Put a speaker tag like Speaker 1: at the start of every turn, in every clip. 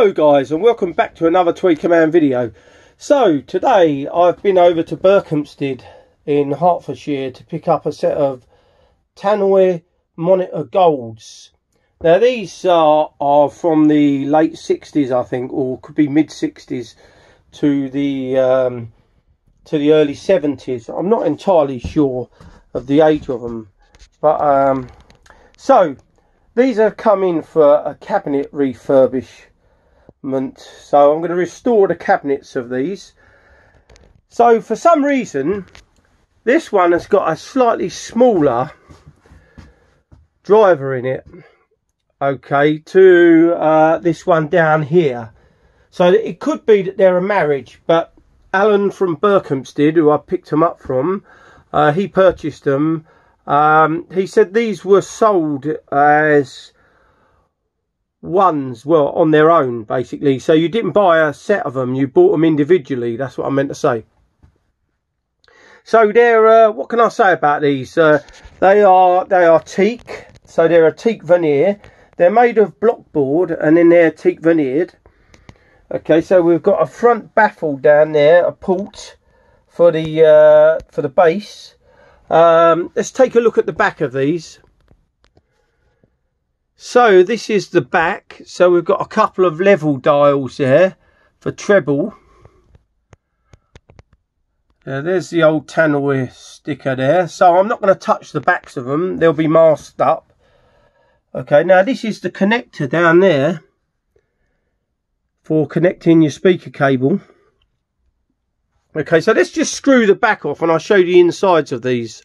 Speaker 1: Hello guys and welcome back to another Tweaker Man video. So today I've been over to Berkhamsted in Hertfordshire to pick up a set of Tannoy Monitor Golds. Now these are, are from the late 60s I think or could be mid 60s to the um, to the early 70s. I'm not entirely sure of the age of them but um, so these have come in for a cabinet refurbishment. So I'm going to restore the cabinets of these. So for some reason, this one has got a slightly smaller driver in it. Okay, to uh, this one down here. So it could be that they're a marriage, but Alan from Berkhamsted, who I picked them up from, uh, he purchased them um, he said these were sold as ones, well, on their own, basically. So you didn't buy a set of them, you bought them individually. That's what I meant to say. So they're, uh, what can I say about these? Uh, they are, they are teak. So they're a teak veneer. They're made of blockboard and then they're teak veneered. Okay, so we've got a front baffle down there, a port for the uh, for the bass. Um, let's take a look at the back of these. So this is the back. So we've got a couple of level dials there for treble. Uh, there's the old Tannoy sticker there. So I'm not going to touch the backs of them. They'll be masked up. Okay, now this is the connector down there for connecting your speaker cable. Okay, so let's just screw the back off and I'll show you the insides of these.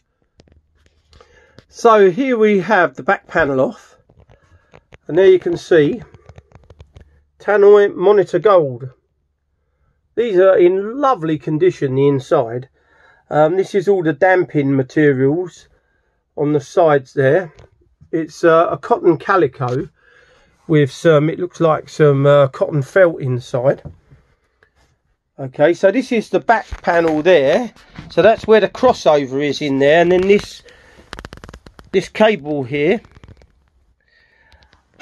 Speaker 1: So here we have the back panel off. And there you can see Tannoy Monitor Gold. These are in lovely condition, the inside. Um, this is all the damping materials on the sides there. It's uh, a cotton calico with some, it looks like some uh, cotton felt inside. Okay, so this is the back panel there. So that's where the crossover is in there. And then this, this cable here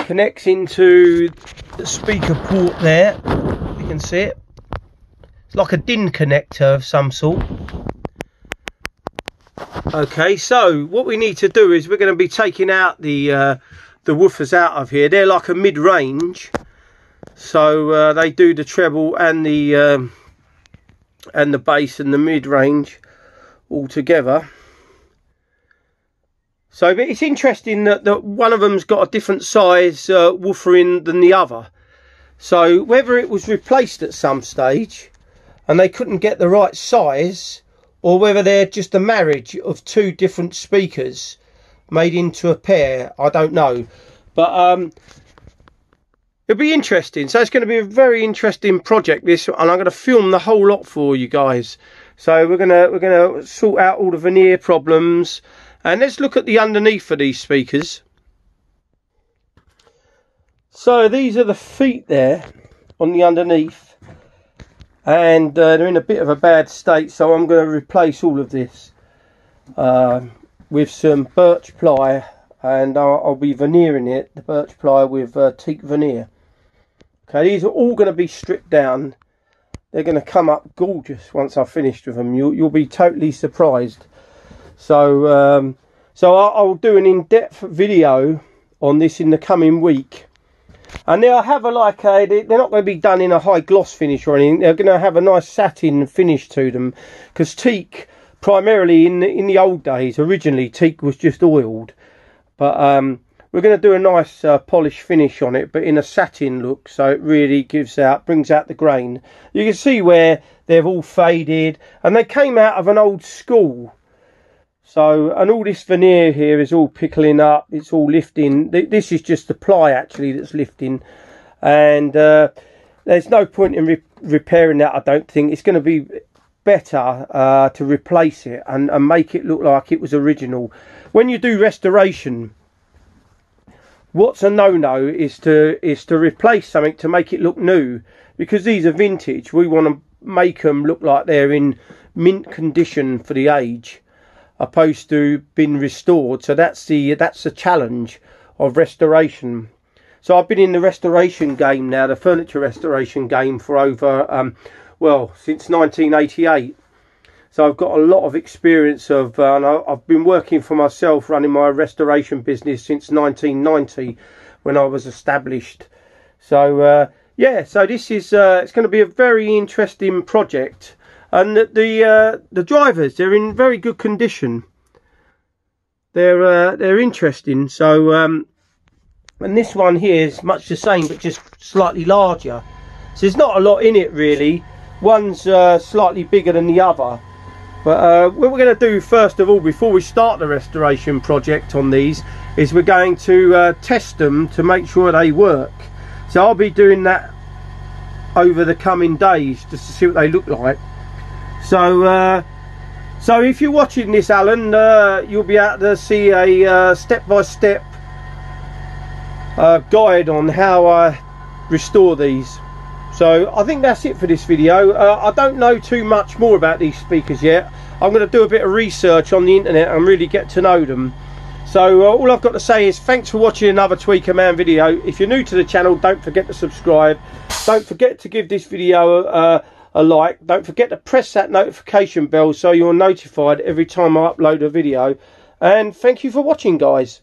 Speaker 1: connects into the speaker port there. You can see it. It's like a DIN connector of some sort. Okay, so what we need to do is we're going to be taking out the uh, the woofers out of here. They're like a mid-range. So uh, they do the treble and the... Um, and the bass and the mid-range all together. So but it's interesting that, that one of them's got a different size uh, woofer in than the other. So whether it was replaced at some stage and they couldn't get the right size or whether they're just a marriage of two different speakers made into a pair, I don't know. But um, It'll be interesting. So it's going to be a very interesting project this and I'm going to film the whole lot for you guys. So we're going to we're going to sort out all the veneer problems and let's look at the underneath of these speakers. So these are the feet there on the underneath and uh, they're in a bit of a bad state so I'm going to replace all of this uh, with some birch ply and I'll, I'll, be veneering it, the birch ply with uh, teak veneer. Okay, these are all going to be stripped down. They're going to come up gorgeous once I've finished with them. You'll, you'll be totally surprised. So, um, so I'll, do an in-depth video on this in the coming week. And they'll have a like a, they're not going to be done in a high gloss finish or anything. They're going to have a nice satin finish to them. Because teak, primarily in the, in the old days, originally teak was just oiled. But um, we're going to do a nice uh, finish on it, but in a satin look, so it really gives out, brings out the grain. You can see where they've all faded, and they came out of an old school. So, and all this veneer here is all pickling up, it's all lifting. This is just the ply actually that's lifting, and uh, there's no point in re repairing that, I don't think. It's going to be better uh, to replace it and, and make it look like it was original. When you do restoration, what's a no-no is to is to replace something to make it look new because these are vintage we want to make them look like they're in mint condition for the age opposed to being restored so that's the that's the challenge of restoration So I've been in the restoration game now, the furniture restoration game for over, um, well, since 1988. So I've got a lot of experience of, uh, and I, I've been working for myself running my restoration business since 1990 when I was established. So uh, yeah, so this is uh, it's going to be a very interesting project, and the the, uh, the drivers they're in very good condition. They're uh, they're interesting. So um, and this one here is much the same, but just slightly larger. So there's not a lot in it really. One's uh, slightly bigger than the other. But uh, what we're going to do first of all, before we start the restoration project on these, is we're going to uh, test them to make sure they work. So I'll be doing that over the coming days just to see what they look like. So, uh, so if you're watching this, Alan, uh, you'll be able to see a uh, step-by-step -step, guide on how I restore these. So I think that's it for this video. Uh, I don't know too much more about these speakers yet. I'm going to do a bit of research on the internet and really get to know them. So uh, all I've got to say is thanks for watching another Tweaker Man video. If you're new to the channel, don't forget to subscribe. Don't forget to give this video uh, a like. Don't forget to press that notification bell so you're notified every time I upload a video. And thank you for watching, guys.